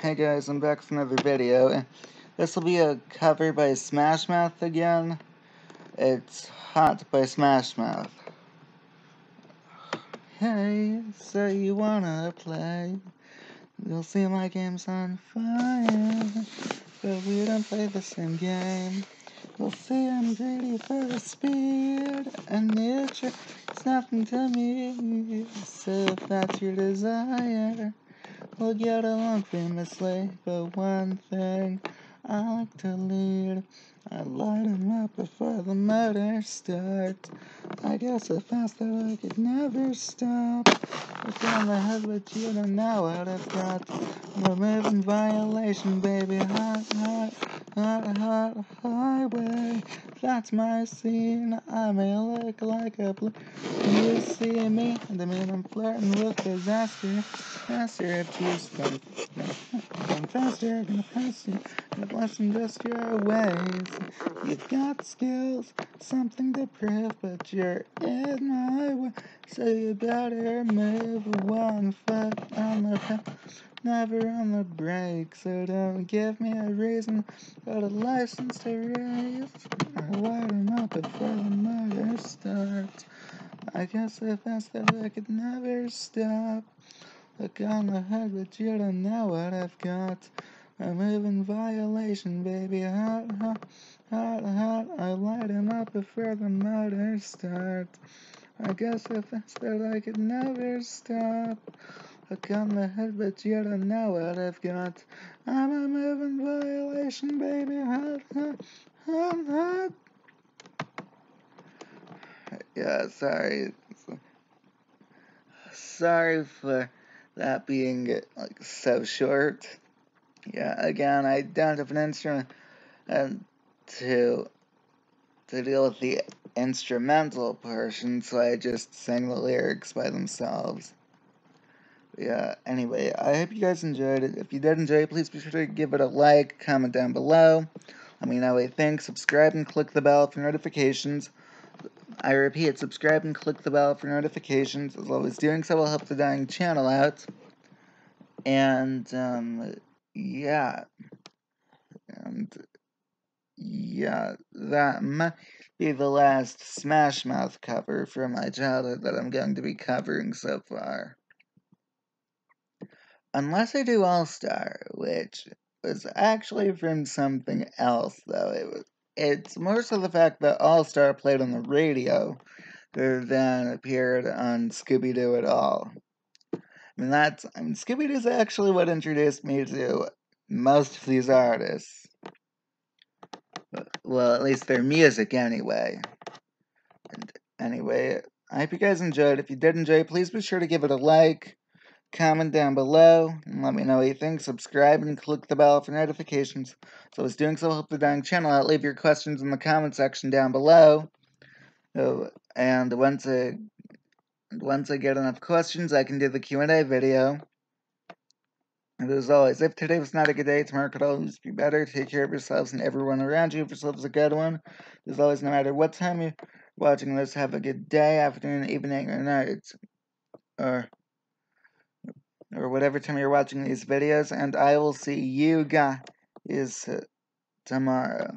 Hey guys, I'm back with another video. This will be a cover by Smash Mouth again. It's Hot by Smash Mouth. Hey, so you wanna play? You'll see my game's on fire, but we don't play the same game. You'll see I'm greedy for speed, and nature is nothing to me. So if that's your desire, we'll get along famously. But one thing I like to lead, I light 'em up before the motor starts. I guess so fast that I could never stop. Look on the head, but you don't know what I've got. Removing violation, baby. Hot, hot, hot, hot highway. That's my scene. I may look like a blue. You see me, and I mean I'm flirting with disaster. Disaster if you stop. I'm faster, gonna pass you. It wasn't just your ways. You've got skills, something to prove, but you're in my way. So you better move one foot on the pedal, never on the brake. So don't give me a reason, got a license to race. I light 'em up before the motor starts. I guess if that's that I could never stop. Look on the head, but you don't know what I've got. I'm in violation, baby. Hot, hot, hot, hot. I light 'em up before the motor starts. I guess if that's that I could never stop. Look on the head, but you don't know what I've got. I'm a moving violation, baby. Hot, hot, hot, hot. Yeah, sorry. Sorry for that being like so short. Yeah, again, I don't have an instrument and to to deal with the instrumental portion, so I just sang the lyrics by themselves. Yeah, anyway, I hope you guys enjoyed it. If you did enjoy it, please be sure to give it a like, comment down below. Let me know what you think. Subscribe and click the bell for notifications. I repeat, subscribe and click the bell for notifications, as as doing so will help the dying channel out. And, um, yeah. And, yeah, that might be the last Smash Mouth cover from my childhood that I'm going to be covering so far. Unless I do All Star, which was actually from something else, though. It was, it's more so the fact that All Star played on the radio than appeared on Scooby Doo at all. I mean, that's, I mean, Scooby Doo's actually what introduced me to most of these artists. Well, at least their music, anyway. And anyway, I hope you guys enjoyed. If you did enjoy, please be sure to give it a like, comment down below, and let me know what you think. Subscribe and click the bell for notifications. So, as doing so, help the dying channel out. Leave your questions in the comment section down below. So, and once I once I get enough questions, I can do the Q&A video. And as always, if today was not a good day, tomorrow could always be better. Take care of yourselves and everyone around you. If yourselves a good one. As always, no matter what time you're watching this, have a good day, afternoon, evening, or night. Or, or whatever time you're watching these videos. And I will see you guys tomorrow.